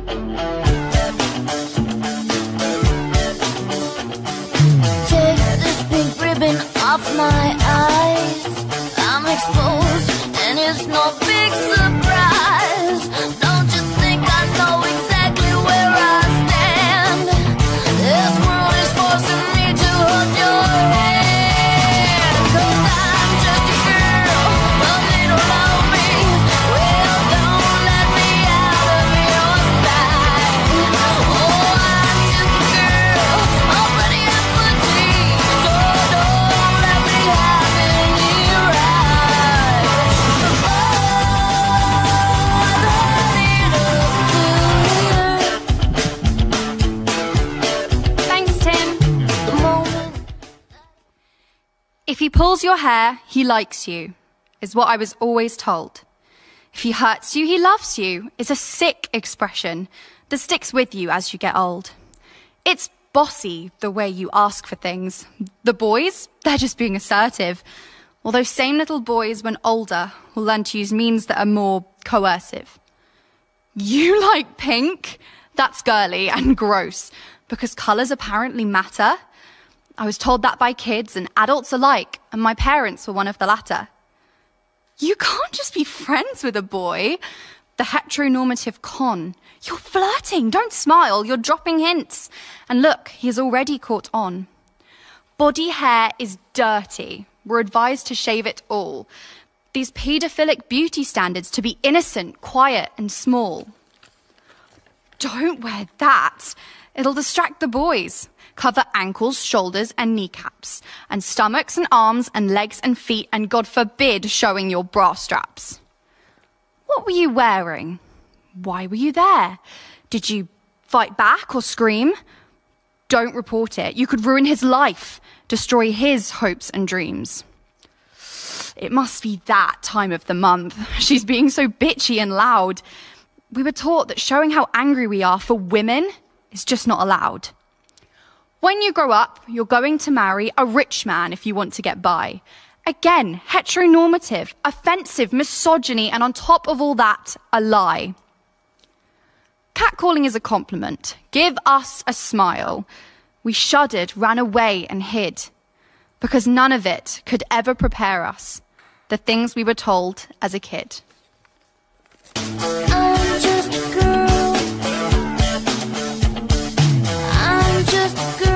Take this pink ribbon off my eyes. I'm exposed, and it's no big surprise. If he pulls your hair, he likes you, is what I was always told. If he hurts you, he loves you, is a sick expression that sticks with you as you get old. It's bossy the way you ask for things. The boys, they're just being assertive. Well, those same little boys, when older, will learn to use means that are more coercive. You like pink? That's girly and gross because colours apparently matter. I was told that by kids and adults alike, and my parents were one of the latter. You can't just be friends with a boy. The heteronormative con. You're flirting. Don't smile. You're dropping hints. And look, he's already caught on. Body hair is dirty. We're advised to shave it all. These paedophilic beauty standards to be innocent, quiet, and small. Don't wear that. It'll distract the boys. Cover ankles, shoulders, and kneecaps, and stomachs and arms and legs and feet, and God forbid showing your bra straps. What were you wearing? Why were you there? Did you fight back or scream? Don't report it. You could ruin his life, destroy his hopes and dreams. It must be that time of the month. She's being so bitchy and loud. We were taught that showing how angry we are for women is just not allowed. When you grow up, you're going to marry a rich man if you want to get by. Again, heteronormative, offensive, misogyny, and on top of all that, a lie. Catcalling is a compliment. Give us a smile. We shuddered, ran away, and hid because none of it could ever prepare us the things we were told as a kid. just good.